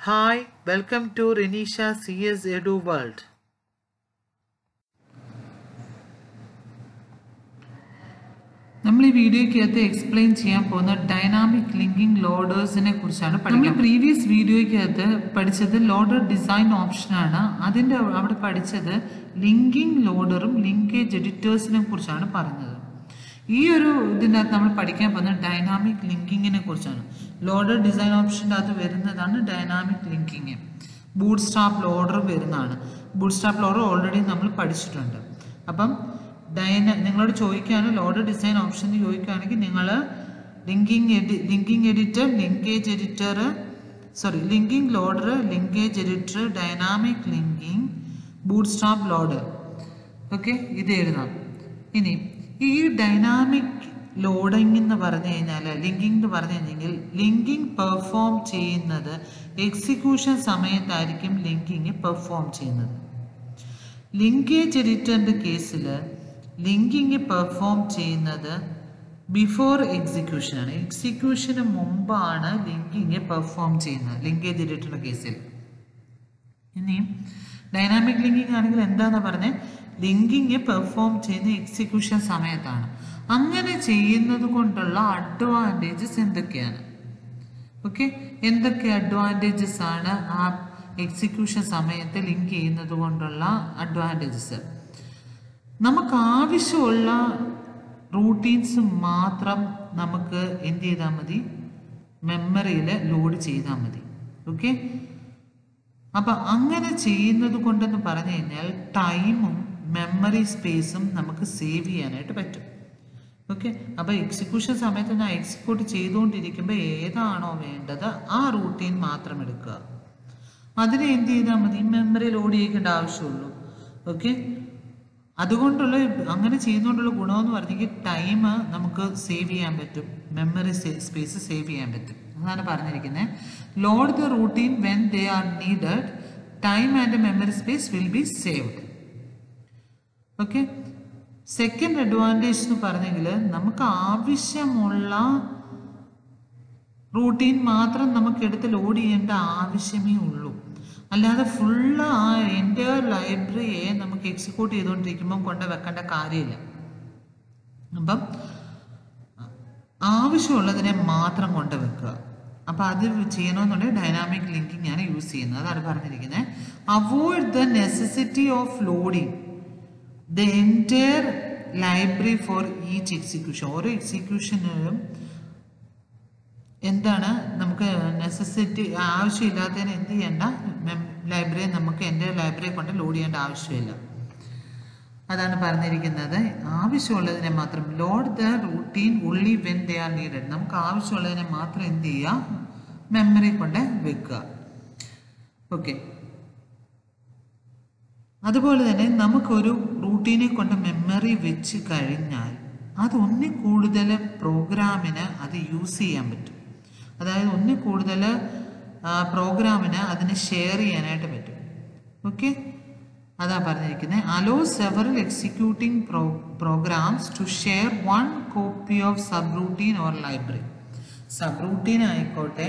Hi, welcome to Renisha CS Edu World. നമ്മൾ ഈ വീഡിയോയ്ക്കകത്ത് explain ചെയ്യാൻ പോകുന്ന ഡൈനാമിക് ലിങ്കിങ് ലോഡേഴ്സിനെ കുറിച്ചാണ് നമ്മൾ പ്രീവിയസ് വീഡിയോയ്ക്കകത്ത് പഠിച്ചത് ലോഡർ ഡിസൈൻ ഓപ്ഷനാണ് അതിന്റെ അവിടെ പഠിച്ചത് ലിങ്കിങ് ലോഡറും ലിങ്കേജ് എഡിറ്റേഴ്സിനെ കുറിച്ചാണ് പറഞ്ഞത്. ഈ ഒരു ഇതിനകത്ത് നമ്മൾ പഠിക്കാൻ പോകുന്നത് ഡൈനാമിക് ലിങ്കിങ്ങിനെ കുറിച്ചാണ്. ലോഡർ ഡിസൈൻ ഓപ്ഷന്റെ അകത്ത് വരുന്നതാണ് dynamic linking bootstrap loader വരുന്നതാണ്. ബൂട്ട് സ്റ്റാപ്പ് ലോഡർ ഓൾറെഡി നമ്മൾ പഠിച്ചിട്ടുണ്ട്. അപ്പം ഡൈന നിങ്ങളോട് ചോദിക്കുകയാണ് ലോഡർ ഡിസൈൻ ഓപ്ഷൻ ചോദിക്കുകയാണെങ്കിൽ നിങ്ങൾ linking AD linking editor linkage editor sorry linking loader linkage editor dynamic linking bootstrap loader okay ഇത് എഴുതാം. ഇനി ഈ ഡൈനാമിക് ലോഡിംഗ് എന്ന് പറഞ്ഞു കഴിഞ്ഞാൽ ലിങ്കിങ് എന്ന് പറഞ്ഞു കഴിഞ്ഞെങ്കിൽ ലിങ്കിങ് പെർഫോം ചെയ്യുന്നത് എക്സിക്യൂഷൻ സമയത്തായിരിക്കും ലിങ്കിങ് പെർഫോം ചെയ്യുന്നത്. ലിങ്കേജ് എഡിറ്ററിന്റെ കേസിൽ ലിങ്കിങ് പെർഫോം ചെയ്യുന്നത് ബിഫോർ എക്സിക്യൂഷൻ ആണ്. എക്സിക്യൂഷന് മുമ്പാണ് ലിങ്കിങ് പെർഫോം ചെയ്യുന്നത് ലിങ്കേജ് എഡിറ്ററിന്റെ കേസിൽ ഇനിയും ഡൈനാമിക് ലിങ്കിങ് ആണെങ്കിൽ എന്താണെന്ന് പറഞ്ഞത് ലിങ്കിങ് പെർഫോം ചെയ്യുന്ന എക്സിക്യൂഷൻ സമയത്താണ്. അങ്ങനെ ചെയ്യുന്നത് കൊണ്ടുള്ള അഡ്വാന്റേജസ് എന്തൊക്കെയാണ്? ഓക്കെ എന്തൊക്കെ അഡ്വാന്റേജസ് ആണ് ആ എക്സിക്യൂഷൻ സമയത്ത് ലിങ്ക് ചെയ്യുന്നത് കൊണ്ടുള്ള അഡ്വാന്റേജസ് നമുക്ക് ആവശ്യമുള്ള റൂട്ടീൻസ് മാത്രം നമുക്ക് എന്ത് ചെയ്താൽ മതി? മെമ്മറിയിൽ ലോഡ് ചെയ്താൽ മതി. ഓക്കെ അപ്പം അങ്ങനെ ചെയ്യുന്നത് കൊണ്ടെന്ന് പറഞ്ഞു കഴിഞ്ഞാൽ ടൈമും മെമ്മറി സ്പേസും നമുക്ക് സേവ് ചെയ്യാനായിട്ട് പറ്റും. ഓക്കെ അപ്പോൾ എക്സിക്യൂഷൻ സമയത്ത് ഞാൻ എക്സിക്യൂട്ട് ചെയ്തുകൊണ്ടിരിക്കുമ്പോൾ ഏതാണോ വേണ്ടത് ആ റൂട്ടീൻ മാത്രം എടുക്കുക. അതിനെ എന്ത് ചെയ്താൽ മതി? മെമ്മറി ലോഡ് ചെയ്യേണ്ട ആവശ്യമുള്ളൂ. ഓക്കെ അതുകൊണ്ടുള്ള അങ്ങനെ ചെയ്യുന്നതുകൊണ്ടുള്ള ഗുണമെന്ന് പറഞ്ഞെങ്കിൽ ടൈം നമുക്ക് സേവ് ചെയ്യാൻ പറ്റും. മെമ്മറി സ്പേസ് സേവ് ചെയ്യാൻ പറ്റും. അതാണ് പറഞ്ഞിരിക്കുന്നത് load the routine when they are needed time and memory space will be saved okay second advantage എന്ന് പറഞ്ഞെങ്കിൽ നമുക്ക് ആവശ്യമുള്ള റൂട്ടീൻ മാത്രം നമുക്ക് എടുത്ത് ലോഡ് ചെയ്യേണ്ട ആവശ്യമേ ഉള്ളൂ. അല്ലാതെ ഫുള്ള് ആ എന്റെ ലൈബ്രറിയെ നമുക്ക് എക്സിക്യൂട്ട് ചെയ്തുകൊണ്ടിരിക്കുമ്പം കൊണ്ട് വെക്കേണ്ട കാര്യമില്ല. അപ്പം ആവശ്യമുള്ളതിനെ മാത്രം കൊണ്ട് വെക്കുക. അപ്പം അത് ചെയ്യണമെന്നുണ്ടെങ്കിൽ ഡൈനാമിക് ലിങ്കിങ് ആണ് യൂസ് ചെയ്യുന്നത്. അതാണ് പറഞ്ഞിരിക്കുന്നത് avoid the necessity of loading the entire library for each execution ഓരോ എക്സിക്യൂഷനിലും എന്താണ് നമുക്ക് നെസസിറ്റി ആവശ്യമില്ലാത്തതിന് എന്ത് ചെയ്യേണ്ട? ലൈബ്രറി നമുക്ക് എന്റെ ലൈബ്രറി കൊണ്ട് ലോഡ് ചെയ്യേണ്ട ആവശ്യമില്ല. അതാണ് പറഞ്ഞിരിക്കുന്നത്. ആവശ്യമുള്ളതിനെ മാത്രം load the routine only when they are needed നമുക്ക് ആവശ്യമുള്ളതിനെ മാത്രം എന്ത് ചെയ്യുക? മെമ്മറി കൊണ്ട് വെക്കുക. ഓക്കെ അതുപോലെ തന്നെ നമുക്കൊരു റൂട്ടീനെ കൊണ്ട് മെമ്മറി വെച്ച് കഴിഞ്ഞാൽ അത് ഒന്നിൽ കൂടുതൽ പ്രോഗ്രാമിന് അത് യൂസ് ചെയ്യാൻ പറ്റും. അതായത് ഒന്നിൽ കൂടുതൽ പ്രോഗ്രാമിന് അതിനെ ഷെയർ ചെയ്യാനായിട്ട് പറ്റും. ഓക്കെ അതാ പറഞ്ഞിരിക്കുന്നത് allow several executing pro programs to share one copy of subroutine or library subroutine ആയിക്കോട്ടെ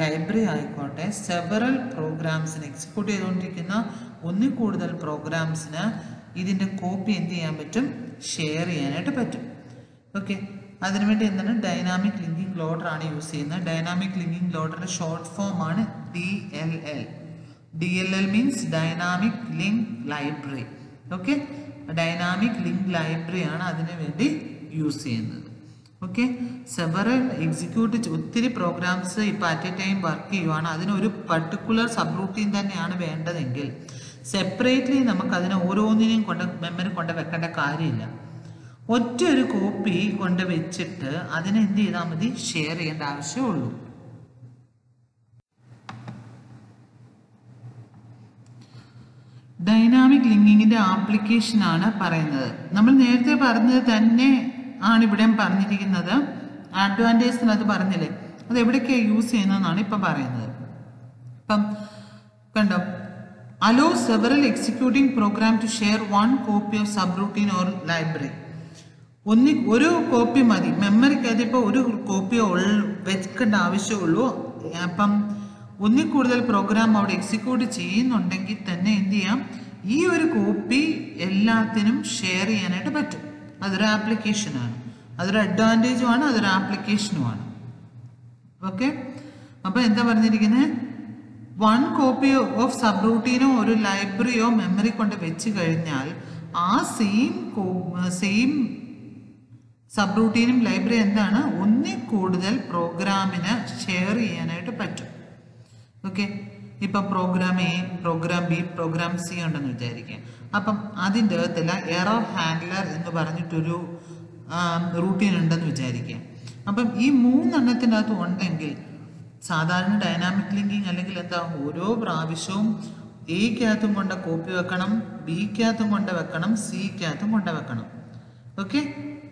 ലൈബ്രറി ആയിക്കോട്ടെ സെവറൽ പ്രോഗ്രാംസിന് എക്സിക്യൂട്ട് ചെയ്തുകൊണ്ടിരിക്കുന്ന ഒന്നിൽ കൂടുതൽ പ്രോഗ്രാംസിന് ഇതിന്റെ കോപ്പി എന്ത് ചെയ്യാൻ പറ്റും? ഷെയർ ചെയ്യാനായിട്ട് പറ്റും. ഓക്കെ. അതിനുവേണ്ടി എന്താണ്? ഡൈനാമിക് ലിങ്കിങ് ലോഡർ ആണ് യൂസ് ചെയ്യുന്നത്. ഡൈനാമിക് ലിങ്കിങ് ലോഡറിന്റെ ഷോർട്ട് ഫോം ആണ് D L L D L L means dynamic link library okay. Dynamic link library ആണ് അതിനു വേണ്ടി യൂസ് ചെയ്യുന്നത്. ഓക്കെ. സെവറൽ എക്സിക്യൂട്ട് ഒത്തിരി പ്രോഗ്രാംസ് ഇപ്പോൾ അറ്റ് എ ടൈം വർക്ക് ചെയ്യുവാണ്. അതിനൊരു പർട്ടിക്കുലർ സബ് റൂട്ടീൻ തന്നെയാണ് വേണ്ടതെങ്കിൽ സെപ്പറേറ്റ്ലി നമുക്ക് അതിനെ ഓരോന്നിനെയും കൊണ്ട് മെമ്മറി കൊണ്ട് വെക്കേണ്ട കാര്യമില്ല. ഒറ്റ ഒരു കോപ്പി കൊണ്ട് വെച്ചിട്ട് അതിനെ എന്ത് ചെയ്താൽ മതി? ഷെയർ ചെയ്യേണ്ട ആവശ്യമുള്ളൂ. ഡൈനാമിക് ലിങ്കിങ്ങിന്റെ ആപ്ലിക്കേഷൻ ആണ് പറയുന്നത്. നമ്മൾ നേരത്തെ പറഞ്ഞത് തന്നെ ആണ് ഇവിടെ പറഞ്ഞിരിക്കുന്നത്. അഡ്വാന്റേജ് അത് പറഞ്ഞില്ലേ? അത് എവിടേക്കാണ് യൂസ് ചെയ്യുന്നതെന്നാണ് ഇപ്പം പറയുന്നത്. ഇപ്പം കണ്ടോ? Allow several executing program to share one copy of subroutine or library ഒന്നി ഒരു കോപ്പി മതി. മെമ്മറിക്കകത്ത് ഇപ്പോൾ ഒരു കോപ്പി വെക്കേണ്ട ആവശ്യമുള്ളൂ. അപ്പം ഒന്നിൽ കൂടുതൽ പ്രോഗ്രാം അവിടെ എക്സിക്യൂട്ട് ചെയ്യുന്നുണ്ടെങ്കിൽ തന്നെ എന്ത് ചെയ്യാം? ഈ ഒരു കോപ്പി എല്ലാത്തിനും ഷെയർ ചെയ്യാനായിട്ട് പറ്റും. അതൊരു ആപ്ലിക്കേഷനാണ് അതൊരു അഡ്വാന്റേജുമാണ് അതൊരു ആപ്ലിക്കേഷനുമാണ് ഓക്കെ അപ്പോൾ എന്താ പറഞ്ഞിരിക്കുന്നത് വൺ കോപ്പി ഓഫ് സബ് റൂട്ടീനോ ഒരു ലൈബ്രറിയോ മെമ്മറി കൊണ്ട് വെച്ച് കഴിഞ്ഞാൽ ആ സെയിം സെയിം സബ് റൂട്ടീനും ലൈബ്രറി എന്താണ്? ഒന്നിൽ കൂടുതൽ പ്രോഗ്രാമിന് ഷെയർ ചെയ്യാനായിട്ട് പറ്റും. ഓക്കെ ഇപ്പം program A program B program C ഉണ്ടെന്ന് വിചാരിക്കുക. അപ്പം അതിന്റെ അകത്തില്ല എറർ ഹാൻഡ്ലർ എന്ന് പറഞ്ഞിട്ടൊരു റൂട്ടീൻ ഉണ്ടെന്ന് വിചാരിക്കുക. അപ്പം ഈ മൂന്നെണ്ണത്തിന്റെ അകത്ത് ഉണ്ടെങ്കിൽ സാധാരണ ഡൈനാമിക് ലിങ്കിങ് അല്ലെങ്കിൽ എന്താ ഓരോ പ്രാവശ്യവും എക്കകത്തും കൊണ്ട് കോപ്പി വെക്കണം ബിക്കകത്തും കൊണ്ട് വെക്കണം സിക്കകത്തും കൊണ്ട് വെക്കണം. ഓക്കെ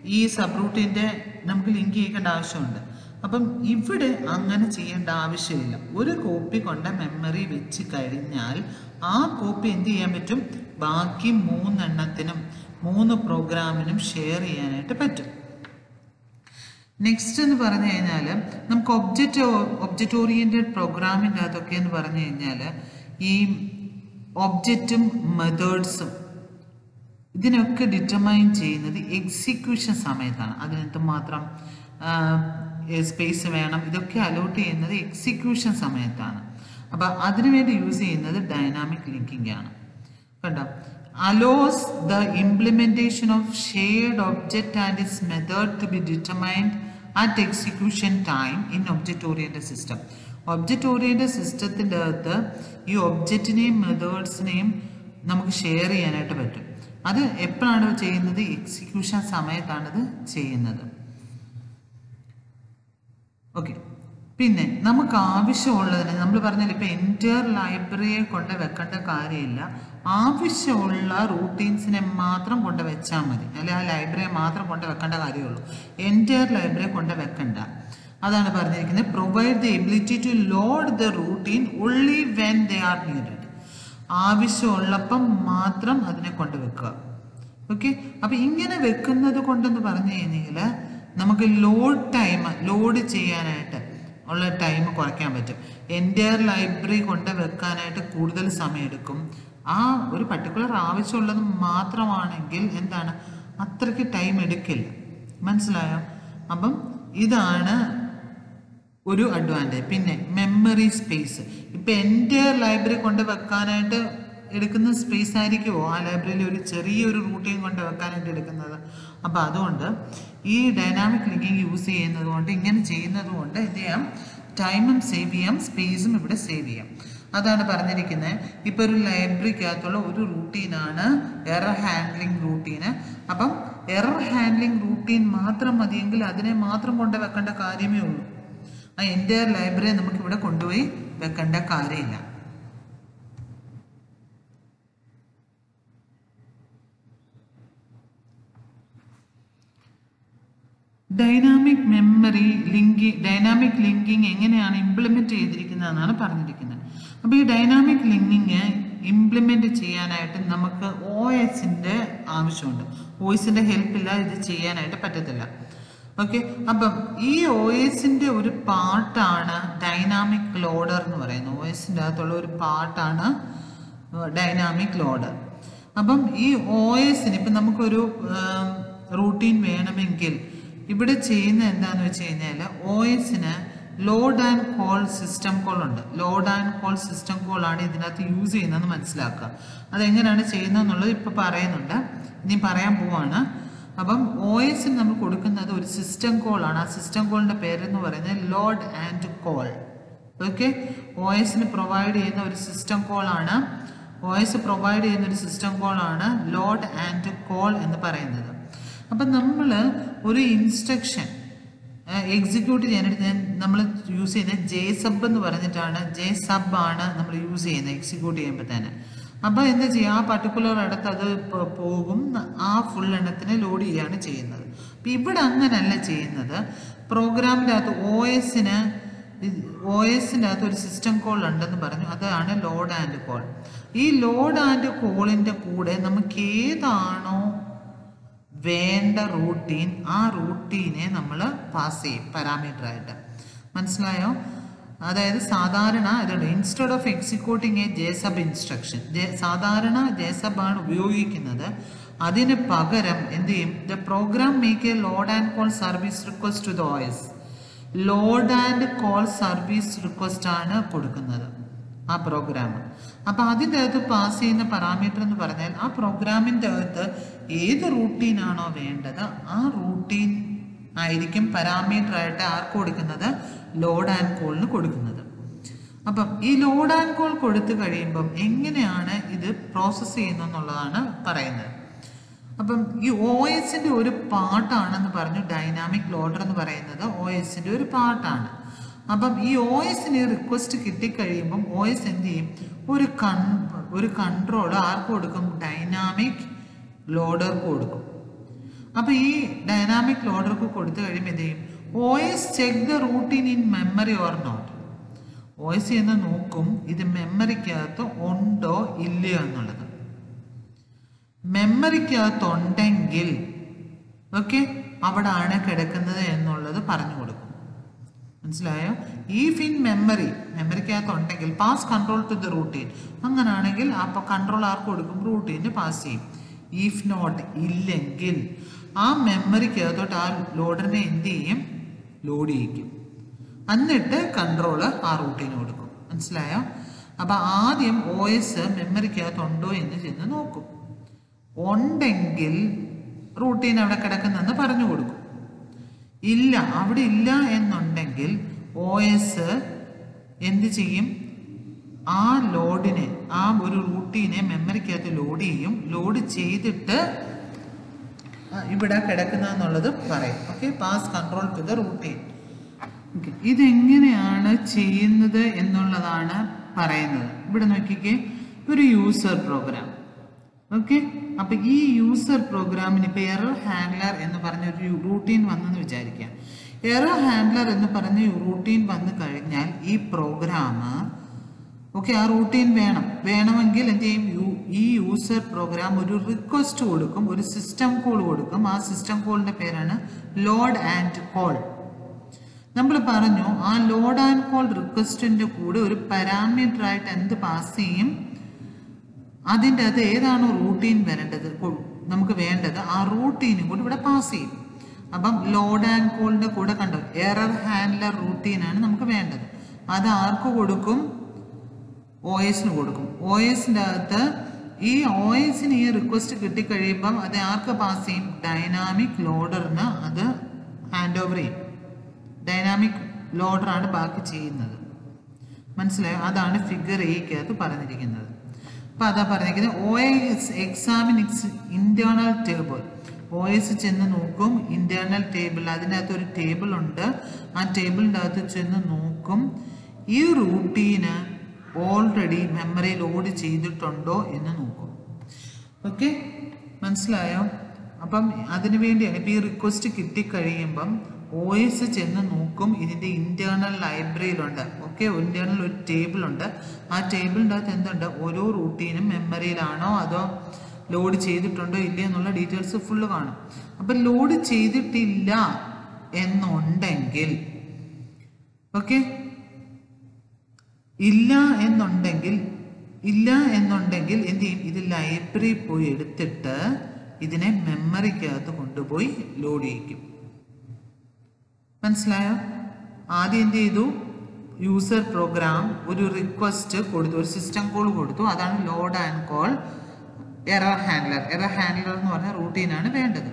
ഈ സബ് റൂട്ടിന്റെ നമുക്ക് ലിങ്ക് ചെയ്യേണ്ട ആവശ്യമുണ്ട്. അപ്പം ഇവിടെ അങ്ങനെ ചെയ്യേണ്ട ആവശ്യമില്ല. ഒരു കോപ്പി കൊണ്ട് മെമ്മറി വെച്ച് കഴിഞ്ഞാൽ ആ കോപ്പി എന്ത് ചെയ്യാൻ പറ്റും? ബാക്കി മൂന്നെണ്ണത്തിനും മൂന്ന് പ്രോഗ്രാമിനും ഷെയർ ചെയ്യാനായിട്ട് പറ്റും. നെക്സ്റ്റ് എന്ന് പറഞ്ഞു കഴിഞ്ഞാൽ നമുക്ക് ഒബ്ജക്റ്റ് ഒബ്ജക്റ്റ് ഓറിയന്റഡ് പ്രോഗ്രാമിന്റെ അകത്തൊക്കെ എന്ന് പറഞ്ഞു കഴിഞ്ഞാൽ ഈ ഒബ്ജക്റ്റും മെത്തേഡ്സും ഇതിനൊക്കെ ഡിറ്റർമൈൻ ചെയ്യുന്നത് എക്സിക്യൂഷൻ സമയത്താണ്. അതിനെന്ത് മാത്രം സ്പേസ് വേണം. ഇതൊക്കെ അലോട്ട് ചെയ്യുന്നത് എക്സിക്യൂഷൻ സമയത്താണ്. അപ്പോൾ അതിനുവേണ്ടി യൂസ് ചെയ്യുന്നത് ഡൈനാമിക് ലിങ്കിങ് ആണ്. കണ്ടോ? Allows the implementation of shared object and its method to be determined at execution time in object-oriented system. Object സിസ്റ്റത്തിന്റെ അകത്ത് ഈ ഒബ്ജക്റ്റിനെയും മെത്തേഡ്സിനെയും നമുക്ക് ഷെയർ ചെയ്യാനായിട്ട് പറ്റും. അത് എപ്പോഴാണ് ചെയ്യുന്നത്? എക്സിക്യൂഷൻ സമയത്താണ് ഇത് ചെയ്യുന്നത്. ഓക്കെ പിന്നെ നമുക്ക് ആവശ്യമുള്ളതിന് നമ്മൾ പറഞ്ഞാൽ ഇപ്പം എന്റയർ ലൈബ്രറിയെ കൊണ്ട് വെക്കേണ്ട കാര്യമില്ല. ആവശ്യമുള്ള റൂട്ടീൻസിനെ മാത്രം കൊണ്ട് വെച്ചാൽ മതി. അല്ലെ ആ ലൈബ്രറിയെ മാത്രം കൊണ്ട് വെക്കേണ്ട കാര്യമുള്ളൂ. എന്റയർ ലൈബ്രറിയെ കൊണ്ട് വെക്കണ്ട. അതാണ് പറഞ്ഞിരിക്കുന്നത്. Provide the ability to load the routine only when they are needed ആവശ്യമുള്ളപ്പം മാത്രം അതിനെ കൊണ്ട് വെക്കുക. ഓക്കെ അപ്പം ഇങ്ങനെ വെക്കുന്നത് കൊണ്ടെന്ന് പറഞ്ഞു കഴിഞ്ഞാൽ നമുക്ക് ലോഡ് ടൈം ലോഡ് ചെയ്യാനായിട്ട് ഉള്ള ടൈം കുറയ്ക്കാൻ പറ്റും. എന്റെ ലൈബ്രറി കൊണ്ട് വെക്കാനായിട്ട് കൂടുതൽ സമയം എടുക്കും ആ ഒരു പർട്ടിക്കുലർ ആവശ്യമുള്ളത് മാത്രമാണെങ്കിൽ എന്താണ്? അത്രയ്ക്ക് ടൈം എടുക്കില്ല. മനസ്സിലായോ? അപ്പം ഇതാണ് ഒരു അഡ്വാന്റേജ് പിന്നെ മെമ്മറി സ്പേസ് ഇപ്പം എന്റെ ലൈബ്രറി കൊണ്ട് വെക്കാനായിട്ട് എടുക്കുന്ന സ്പേസ് ആയിരിക്കുമോ ആ ലൈബ്രറിയിൽ ഒരു ചെറിയൊരു റൂട്ടീൻ കൊണ്ട് വെക്കാനായിട്ട് എടുക്കുന്നത്. അപ്പം അതുകൊണ്ട് ഈ ഡൈനാമിക് ലിങ്കിങ് യൂസ് ചെയ്യുന്നത് കൊണ്ട് ഇങ്ങനെ ചെയ്യുന്നത് കൊണ്ട് എന്ത് ചെയ്യാം? ടൈമും സേവ് ചെയ്യാം സ്പേസും ഇവിടെ സേവ് ചെയ്യാം. അതാണ് പറഞ്ഞിരിക്കുന്നത് ഇപ്പോൾ ഒരു ലൈബ്രറിക്കകത്തുള്ള ഒരു റൂട്ടീനാണ് എറർ ഹാൻഡ്ലിംഗ് റൂട്ടീന് അപ്പം എറർ ഹാൻഡ്ലിംഗ് റൂട്ടീൻ മാത്രം മതിയെങ്കിൽ അതിനെ മാത്രം കൊണ്ട് വെക്കേണ്ട കാര്യമേ ഉള്ളൂ. ആ എന്റെ ലൈബ്രറി നമുക്കിവിടെ കൊണ്ടുപോയി വെക്കേണ്ട കാര്യമില്ല. ഡൈനാമിക് മെമ്മറി ലിങ്കി ഡൈനാമിക് ലിങ്കിങ് എങ്ങനെയാണ് ഇംപ്ലിമെന്റ് ചെയ്തിരിക്കുന്നതെന്നാണ് പറഞ്ഞിരിക്കുന്നത്. അപ്പോൾ ഈ ഡൈനാമിക് ലിങ്കിങ് ഇംപ്ലിമെന്റ് ചെയ്യാനായിട്ട് നമുക്ക് ഒ എസിന്റെ ആവശ്യമുണ്ട്. ഒ എസിന്റെ ഹെൽപ്പ് ഇല്ല ഇത് ചെയ്യാനായിട്ട് പറ്റത്തില്ല. ഓക്കെ അപ്പം ഈ ഒ എസിന്റെ ഒരു പാർട്ടാണ് ഡൈനാമിക് ലോഡർ എന്ന് പറയുന്നത്. ഒ എസിന്റെ അകത്തുള്ള ഒരു പാർട്ടാണ് ഡൈനാമിക് ലോഡർ അപ്പം ഈ ഒ എസിന് ഇപ്പം നമുക്കൊരു റൂട്ടീൻ വേണമെങ്കിൽ ഇവിടെ ചെയ്യുന്ന എന്താന്ന് വെച്ച് കഴിഞ്ഞാൽ ഒ എസിന് load and call system call ഉണ്ട്. Load and call system call ആണ് ഇതിനകത്ത് യൂസ് ചെയ്യുന്നതെന്ന് മനസ്സിലാക്കുക. അതെങ്ങനെയാണ് ചെയ്യുന്നതെന്നുള്ളത് ഇപ്പൊ പറയുന്നുണ്ട്. ഇനി പറയാൻ പോവാണ്. അപ്പം ഒ എസിന് നമ്മൾ കൊടുക്കുന്നത് ഒരു സിസ്റ്റം കോൾ ആണ്. ആ സിസ്റ്റം കോളിന്റെ പേരെന്ന് പറയുന്നത് load and call okay O എസിന് പ്രൊവൈഡ് ചെയ്യുന്ന ഒരു സിസ്റ്റം കോൾ ആണ്. ഒ എസ് പ്രൊവൈഡ് ചെയ്യുന്ന ഒരു സിസ്റ്റം കോൾ ആണ് ലോഡ് ആൻഡ് കോൾ എന്ന് പറയുന്നത്. അപ്പം നമ്മൾ ഒരു ഇൻസ്ട്രക്ഷൻ എക്സിക്യൂട്ട് ചെയ്യാനായിട്ട് നമ്മൾ യൂസ് ചെയ്യുന്ന ജെ സബ് എന്ന് പറഞ്ഞിട്ടാണ്. ജെ സബ് ആണ് നമ്മൾ യൂസ് ചെയ്യുന്നത് എക്സിക്യൂട്ട് ചെയ്യുമ്പോൾ തന്നെ. അപ്പോൾ എന്താ ചെയ്യുക ആ പർട്ടിക്കുലർ ഇടത്ത് അത് പോകും. ആ ഫുൾ എണ്ണത്തിനെ ലോഡ് ചെയ്യുകയാണ് ചെയ്യുന്നത്. അപ്പം ഇവിടെ അങ്ങനല്ല ചെയ്യുന്നത്. പ്രോഗ്രാമിന്റെ അകത്ത് ഒ എസിന് ഒ എസിന്റെ അകത്ത് ഒരു സിസ്റ്റം കോൾ ഉണ്ടെന്ന് പറഞ്ഞു. അതാണ് ലോഡ് ആൻഡ് കോൾ ഈ ലോഡ് ആൻഡ് കോളിന്റെ കൂടെ നമുക്ക് ഏതാണോ വേണ്ട റൂട്ടീൻ ആ റൂട്ടീനെ നമ്മൾ പാസ് ചെയ്യും പാരാമീറ്റർ ആയിട്ട്. മനസ്സിലായോ? അതായത് സാധാരണ ഇതുണ്ട് instead of executing a JSUB instruction സാധാരണ ജേസബ് ആണ് ഉപയോഗിക്കുന്നത്. അതിന് പകരം എന്ത് ചെയ്യും? The program make a load and call service request to the OS load and call service request ആണ് കൊടുക്കുന്നത്. ആ പ്രോഗ്രാം അപ്പൊ അതിന്റെ അകത്ത് പാസ് ചെയ്യുന്ന പാരാമീറ്റർ എന്ന് പറഞ്ഞാൽ ആ പ്രോഗ്രാമിന്റെ അകത്ത് ഏത് റൂട്ടീനാണോ വേണ്ടത് ആ റൂട്ടീൻ ആയിരിക്കും പാരാമീറ്റർ ആയിട്ട് ആർക്ക് കൊടുക്കുന്നത്? ലോഡ് ആൻഡ് കോളിന് കൊടുക്കുന്നത്. അപ്പം ഈ ലോഡ് ആൻഡ് കോൾ കൊടുത്തു കഴിയുമ്പം എങ്ങനെയാണ് ഇത് പ്രോസസ്സ് ചെയ്യുന്നതെന്നുള്ളതാണ് പറയുന്നത്. അപ്പം ഈ ഒ എസിന്റെ ഒരു പാർട്ടാണെന്ന് പറഞ്ഞു ഡൈനാമിക് ലോഡർ എന്ന് പറയുന്നത് ഒ എസിന്റെ ഒരു പാർട്ടാണ് അപ്പം ഈ ഒ എസിന് റിക്വസ്റ്റ് കിട്ടിക്കഴിയുമ്പം ഒ എസ് എന്ത് ചെയ്യും? ഒരു കൺ ഒരു കൺട്രോൾ ആർക്ക് കൊടുക്കും? ഡൈനാമിക് ലോഡർക്ക് കൊടുക്കും. അപ്പം ഈ ഡൈനാമിക് ലോഡർക്ക് കൊടുത്തു കഴിയുമ്പോൾ എന്ത് ചെയ്യും? O S check the routine in memory or not O S എന്ന് നോക്കും ഇത് മെമ്മറിക്കകത്ത് ഉണ്ടോ ഇല്ലയോ എന്നുള്ളത്. മെമ്മറിക്കകത്തുണ്ടെങ്കിൽ ഓക്കെ അവിടെ ആണ് കിടക്കുന്നത് എന്നുള്ളത് പറഞ്ഞു മനസ്സിലായോ? If in memory മെമ്മറിക്കകത്തുണ്ടെങ്കിൽ pass control to the routine അങ്ങനെയാണെങ്കിൽ അപ്പോൾ കൺട്രോൾ ആർക്ക് കൊടുക്കും? റൂട്ടീന് പാസ് ചെയ്യും. ഈഫ് നോട്ട് ഇല്ലെങ്കിൽ ആ മെമ്മറിക്കകത്തോട്ട് ആ ലോഡറിനെ എന്ത് ചെയ്യും? ലോഡ് ചെയ്യിക്കും. എന്നിട്ട് കൺട്രോൾ ആ റൂട്ടീന് കൊടുക്കും. മനസ്സിലായോ? അപ്പം ആദ്യം ഒ എസ് മെമ്മറിക്കകത്തുണ്ടോ എന്ന് ചെന്ന് നോക്കും. ഉണ്ടെങ്കിൽ റൂട്ടീൻ അവിടെ കിടക്കുന്നെന്ന് പറഞ്ഞു കൊടുക്കും. ഇല്ല അവിടെ ഇല്ല എന്നുണ്ടെങ്കിൽ ഒ എസ് എന്ത് ചെയ്യും? ആ ലോഡിനെ ആ ഒരു റൂട്ടീനെ മെമ്മറിക്കകത്ത് ലോഡ് ചെയ്യും. ലോഡ് ചെയ്തിട്ട് ഇവിടെ കിടക്കുന്നതെന്നുള്ളത് പറയും. Okay pass control to the routine ഇതെങ്ങനെയാണ് ചെയ്യുന്നത് എന്നുള്ളതാണ് പറയുന്നത്. ഇവിടെ നോക്കിക്കേ ഒരു യൂസർ പ്രോഗ്രാം ഓക്കെ അപ്പൊ ഈ യൂസർ പ്രോഗ്രാമിന് ഇപ്പൊ എറർ ഹാൻഡ്ലർ എന്ന് പറഞ്ഞ ഒരു റൂട്ടീൻ വന്നെന്ന് വിചാരിക്കാം. എറർ ഹാൻഡ്ലർ എന്ന് പറഞ്ഞ റൂട്ടീൻ വന്നു കഴിഞ്ഞാൽ ഈ പ്രോഗ്രാം ഓക്കെ ആ റൂട്ടീൻ വേണം. വേണമെങ്കിൽ എന്ത് ചെയ്യും? ഈ യൂസർ പ്രോഗ്രാം ഒരു റിക്വസ്റ്റ് കൊടുക്കും ഒരു സിസ്റ്റം കോൾ കൊടുക്കും. ആ സിസ്റ്റം കോളിന്റെ പേരാണ് ലോഡ് ആൻഡ് കോൾ നമ്മൾ പറഞ്ഞു ആ ലോഡ് ആൻഡ് കോൾ റിക്വസ്റ്റിന്റെ കൂടെ ഒരു പാരാമീറ്റർ ആയിട്ട് എന്ത് പാസ് ചെയ്യും? അതിന്റെ അത് ഏതാണോ റൂട്ടീൻ വരേണ്ടത് നമുക്ക് വേണ്ടത് ആ റൂട്ടീനും കൂടി ഇവിടെ പാസ് ചെയ്യും. അപ്പം ലോഡ് ആൻഡ് കോളിന്റെ കൂടെ കണ്ടോ? എറർ ഹാൻഡ്ലർ റൂട്ടീനാണ് നമുക്ക് വേണ്ടത്. അത് ആർക്ക് കൊടുക്കും? ഒ എസിന് കൊടുക്കും. ഒ എസിന്റെ അകത്ത് ഈ ഒ എസിന് ഈ റിക്വസ്റ്റ് കിട്ടിക്കഴിയുമ്പം അത് ആർക്ക് പാസ് ചെയ്യും? ഡൈനാമിക് ലോഡറിന് അത് ഹാൻഡ് ഓവർ ചെയ്യും. ഡൈനാമിക് ലോഡറാണ് ബാക്കി ചെയ്യുന്നത്. മനസ്സിലായോ? അതാണ് ഫിഗർ എയ്ക്കകത്ത് പറഞ്ഞിരിക്കുന്നത്. അപ്പൊ അതാ പറഞ്ഞിരിക്കുന്നത് O S examine internal table O S ചെന്ന് നോക്കും ഇന്റേണൽ ടേബിൾ അതിനകത്ത് ഒരു ടേബിൾ ഉണ്ട്. ആ ടേബിളിന്റെ അകത്ത് ചെന്ന് നോക്കും ഈ റൂട്ടീന് ഓൾറെഡി മെമ്മറി ലോഡ് ചെയ്തിട്ടുണ്ടോ എന്ന് നോക്കും. ഓക്കെ മനസ്സിലായോ? അപ്പം അതിനു വേണ്ടിയാണ് ഇപ്പം ഈ റിക്വസ്റ്റ് കിട്ടിക്കഴിയുമ്പം ഒ എസ് ചെന്ന് നോക്കും ഇതിന്റെ ഇന്റേണൽ ലൈബ്രറിയിലുണ്ട് ഓക്കെ ഇന്റേണൽ ഒരു ടേബിൾ ഉണ്ട്. ആ ടേബിളിന്റെ അകത്ത് എന്തുണ്ട്? ഓരോ റൂട്ടീനും മെമ്മറിയിലാണോ അതോ ലോഡ് ചെയ്തിട്ടുണ്ടോ ഇല്ലയോ എന്നുള്ള ഡീറ്റെയിൽസ് ഫുള്ള് കാണും. അപ്പം ലോഡ് ചെയ്തിട്ടില്ല എന്നുണ്ടെങ്കിൽ ഓക്കെ ഇല്ല എന്നുണ്ടെങ്കിൽ ഇല്ല എന്നുണ്ടെങ്കിൽ എന്ത് ചെയ്യും? ഇത് ലൈബ്രറി പോയി എടുത്തിട്ട് ഇതിനെ മെമ്മറിക്കകത്ത് കൊണ്ടുപോയി ലോഡ് ചെയ്യിക്കും. മനസ്സിലായോ? ആദ്യം എന്ത് ചെയ്തു? യൂസർ പ്രോഗ്രാം ഒരു റിക്വസ്റ്റ് കൊടുത്തു ഒരു സിസ്റ്റം കോൾ കൊടുത്തു. അതാണ് load and call error handler error handler എന്ന് പറഞ്ഞ റൂട്ടീനാണ് വേണ്ടത്.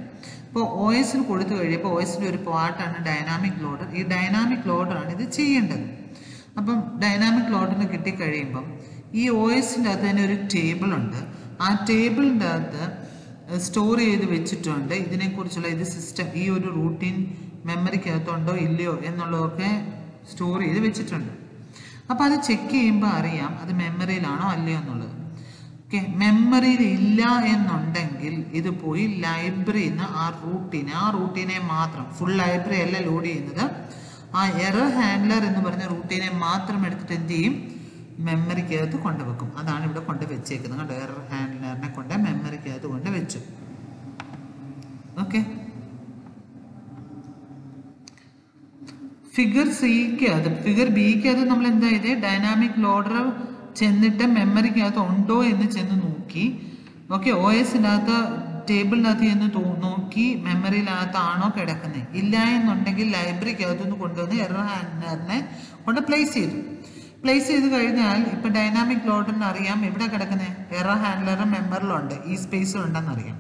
ഇപ്പോൾ ഒ എസിന് കൊടുത്തു കഴിയുമ്പോൾ ഒ എസിന്റെ ഒരു പാർട്ടാണ് ഡൈനാമിക് ലോഡർ ഈ ഡൈനാമിക് ലോഡറാണ് ഇത് ചെയ്യേണ്ടത്. അപ്പം ഡൈനാമിക് ലോഡറിന് കിട്ടിക്കഴിയുമ്പം ഈ ഒ എസിന്റെ അകത്ത് തന്നെ ഒരു ടേബിൾ ഉണ്ട്. ആ ടേബിളിന്റെ അകത്ത് സ്റ്റോർ ചെയ്ത് വെച്ചിട്ടുണ്ട്. ഇതിനെക്കുറിച്ചുള്ള ഇത് സിസ്റ്റം ഈ ഒരു റൂട്ടീൻ മെമ്മറിക്കകത്തുണ്ടോ ഇല്ലയോ എന്നുള്ളതൊക്കെ സ്റ്റോർ ചെയ്ത് വെച്ചിട്ടുണ്ട്. അപ്പോൾ അത് ചെക്ക് ചെയ്യുമ്പോൾ അറിയാം അത് മെമ്മറിയിലാണോ അല്ലയോ എന്നുള്ളത്. ഓക്കെ മെമ്മറിയിൽ ഇല്ല എന്നുണ്ടെങ്കിൽ ഇത് പോയി ലൈബ്രറിയിൽ നിന്ന് ആ റൂട്ടിനെ ആ റൂട്ടിനെ മാത്രം ഫുൾ ലൈബ്രറി അല്ല ലോഡ് ചെയ്യുന്നത്. ആ എറർ ഹാൻഡ്ലർ എന്ന് പറഞ്ഞ റൂട്ടീനെ മാത്രം എടുത്തിട്ട് എന്ത് ചെയ്യും? മെമ്മറിക്കകത്ത് കൊണ്ടുവെക്കും. അതാണ് ഇവിടെ കൊണ്ട് വെച്ചേക്കുന്നത്. കണ്ടോ? എറർ ഹാൻഡ്ലറിനെ കൊണ്ട് മെമ്മറിക്കകത്ത് കൊണ്ട് വെച്ചു. ഓക്കെ ഫിഗർ സിക്ക് അത് ഫിഗർ ബിക്ക് അത് നമ്മൾ എന്താ ചെയ്തേ? ഡൈനാമിക് ലോഡർ ചെന്നിട്ട് മെമ്മറിക്കകത്ത് ഉണ്ടോ എന്ന് ചെന്ന് നോക്കി. ഓക്കെ ഒ എസിനകത്ത് ടേബിളിനകത്ത് ചെന്ന് നോക്കി മെമ്മറിയിലകത്താണോ കിടക്കുന്നത് ഇല്ല എന്നുണ്ടെങ്കിൽ ലൈബ്രറിക്കകത്തുനിന്ന് കൊണ്ടുവന്ന് എറർ ഹാൻഡറിനെ കൊണ്ട് പ്ലേസ് ചെയ്തു. പ്ലേസ് ചെയ്ത് കഴിഞ്ഞാൽ ഇപ്പൊ ഡൈനാമിക് ലോഡറിന് അറിയാം എവിടെ കിടക്കുന്നത് എറർ ഹാൻഡലർ മെമ്മറിലുണ്ട് ഈ സ്പേസിലുണ്ടെന്ന് അറിയാം.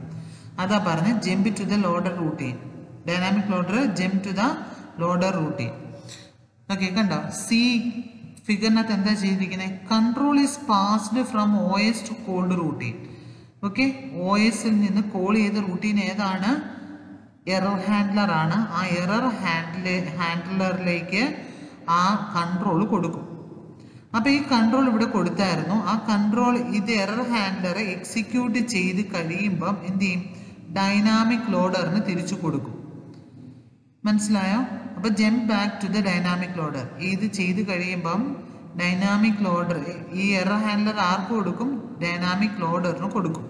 അതാ പറഞ്ഞ് jump to the loader routine dynamic loader jump to the loader routine okay കണ്ടോ സി ഫിഗറിനകത്ത് എന്താ ചെയ്തിരിക്കുന്നത് control is passed from O S to called routine okay O എസിൽ നിന്ന് കോൾ ചെയ്ത റൂട്ടീൻ ഏതാണ്? എറർ ഹാൻഡ്ലർ ആണ്. ആ എറർ ഹാൻഡിലെ ഹാൻഡ്ലറിലേക്ക് ആ കൺട്രോൾ കൊടുക്കും. അപ്പോൾ ഈ കൺട്രോൾ ഇവിടെ കൊടുത്തായിരുന്നു. ആ കൺട്രോൾ ഇത് എറർ ഹാൻഡ്ലർ എക്സിക്യൂട്ട് ചെയ്ത് കഴിയുമ്പം എന്ത് ചെയ്യും? ഡൈനാമിക് ലോഡറിന് തിരിച്ചു കൊടുക്കും. മനസ്സിലായോ? അപ്പൊ jump back to the dynamic loader ഇത് ചെയ്ത് കഴിയുമ്പം ഡൈനാമിക് ലോഡർ ഈ എറർ ഹാൻഡ്ലർ ആർക്ക് കൊടുക്കും? ഡൈനാമിക് ലോഡറിന് കൊടുക്കും.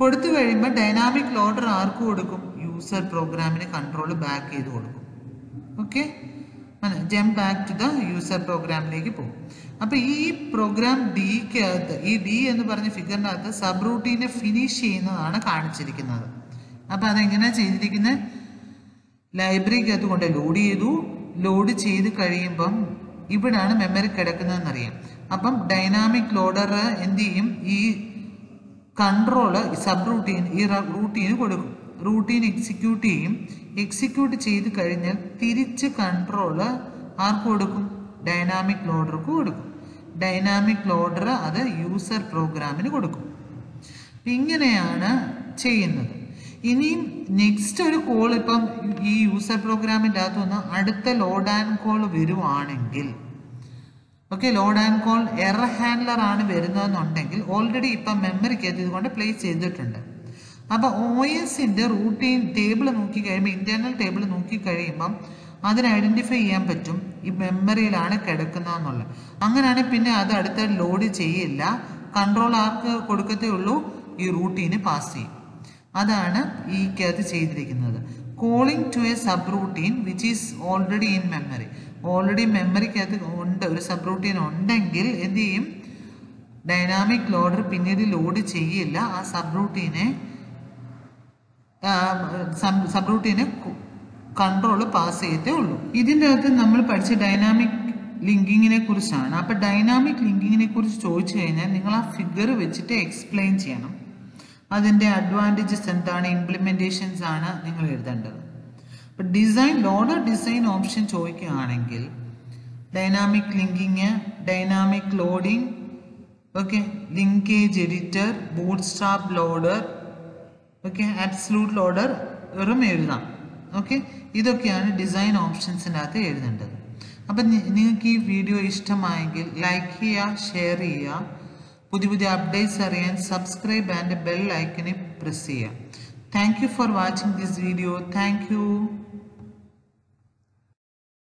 കൊടുത്തു കഴിയുമ്പോൾ ഡൈനാമിക് ലോഡർ ആർക്ക് കൊടുക്കും? യൂസർ പ്രോഗ്രാമിന് കൺട്രോൾ ബാക്ക് ചെയ്ത് കൊടുക്കും. Okay? Jump back to the user പ്രോഗ്രാമിലേക്ക് പോകും. അപ്പോൾ ഈ പ്രോഗ്രാം ഡിക്ക് അകത്ത് ഈ ഡി എന്ന് പറഞ്ഞ ഫിഗറിനകത്ത് സബ് റൂട്ടീനെ ഫിനിഷ് ചെയ്യുന്നതാണ് കാണിച്ചിരിക്കുന്നത്. അപ്പോൾ അതെങ്ങനെയാണ് ചെയ്തിരിക്കുന്നത് ലൈബ്രറിക്കകത്ത് കൊണ്ട് ലോഡ് ചെയ്തു. ലോഡ് ചെയ്ത് കഴിയുമ്പം ഇവിടാണ് മെമ്മറി കിടക്കുന്നതെന്ന് അറിയാം അപ്പം ഡൈനാമിക് ലോഡർ എന്ത് ചെയ്യും? ഈ കൺട്രോൾ സബ് റൂട്ടീൻ ഈ റൂട്ടീന് കൊടുക്കും. റൂട്ടീൻ എക്സിക്യൂട്ട് ചെയ്യും. എക്സിക്യൂട്ട് ചെയ്ത് കഴിഞ്ഞാൽ തിരിച്ച് കൺട്രോൾ ആർക്ക് കൊടുക്കും? ഡൈനാമിക് ലോഡർക്ക് കൊടുക്കും. ഡൈനാമിക് ലോഡർ അത് യൂസർ പ്രോഗ്രാമിന് കൊടുക്കും. ഇങ്ങനെയാണ് ചെയ്യുന്നത്. ഇനിയും നെക്സ്റ്റ് ഒരു കോൾ ഇപ്പം ഈ യൂസർ പ്രോഗ്രാമിന്റെ അകത്തുനിന്ന് അടുത്ത ലോഡ് ആൻഡ് കോൾ വരുവാണെങ്കിൽ okay load and call error handler ആണ് വരുന്നതെന്നുണ്ടെങ്കിൽ ഓൾറെഡി ഇപ്പം മെമ്മറിക്ക് ഇതുകൊണ്ട് പ്ലേസ് ചെയ്തിട്ടുണ്ട്. അപ്പോൾ ഒ എസിന്റെ റൂട്ടീൻ ടേബിൾ നോക്കി കഴിയുമ്പോൾ ഇന്റേണൽ ടേബിൾ നോക്കി കഴിയുമ്പം അതിന് ഐഡന്റിഫൈ ചെയ്യാൻ പറ്റും. ഈ മെമ്മറിയിലാണ് കിടക്കുന്നതെന്നുള്ളത്. അങ്ങനെയാണെങ്കിൽ പിന്നെ അത് അടുത്ത ലോഡ് ചെയ്യില്ല. കൺട്രോൾ ആർക്ക് കൊടുക്കത്തേ ഉള്ളൂ. ഈ റൂട്ടീന് പാസ് ചെയ്യും. അതാണ് ഈ ഈക്കകത്ത് ചെയ്തിരിക്കുന്നത്. Calling to a subroutine which is already in memory already മെമ്മറിക്കകത്ത് ഉണ്ട് ഒരു സബ് റൂട്ടീൻ ഉണ്ടെങ്കിൽ എന്ത് ചെയ്യും? ഡൈനാമിക് ലോഡർ പിന്നീട് ലോഡ് ചെയ്യില്ല. ആ സബ് റൂട്ടീനെ സബ് റൂട്ടീനെ കൺട്രോൾ പാസ് ചെയ്യത്തേ ഉള്ളൂ. ഇതിന്റെ അകത്ത് നമ്മൾ പഠിച്ച ഡൈനാമിക് ലിങ്കിങ്ങിനെ കുറിച്ചാണ്. അപ്പൊ ഡൈനാമിക് ലിങ്കിങ്ങിനെ കുറിച്ച് ചോദിച്ചു കഴിഞ്ഞാൽ നിങ്ങൾ ആ ഫിഗർ വെച്ചിട്ട് എക്സ്പ്ലെയിൻ ചെയ്യണം. അതിന്റെ അഡ്വാന്റേജസ് എന്താണ് ഇംപ്ലിമെന്റേഷൻസ് ആണ് നിങ്ങൾ എഴുതേണ്ടത്. അപ്പം ഡിസൈൻ ലോഡർ ഡിസൈൻ ഓപ്ഷൻ ചോദിക്കുകയാണെങ്കിൽ dynamic linking dynamic loading okay linkage editor bootstrap loader okay absolute loader വെറും എഴുതാം. ഓക്കെ ഇതൊക്കെയാണ് ഡിസൈൻ ഓപ്ഷൻസിനകത്ത് എഴുതേണ്ടത്. അപ്പം നിങ്ങൾക്ക് ഈ വീഡിയോ ഇഷ്ടമായെങ്കിൽ ലൈക്ക് ചെയ്യുക ഷെയർ ചെയ്യുക. പുതിയ പുതിയ അപ്ഡേറ്റ്സ് അറിയാൻ സബ്സ്ക്രൈബ് ആൻഡ് ബെൽ ഐക്കണിൽ പ്രസ് ചെയ്യുക. Thank you for watching this video thank you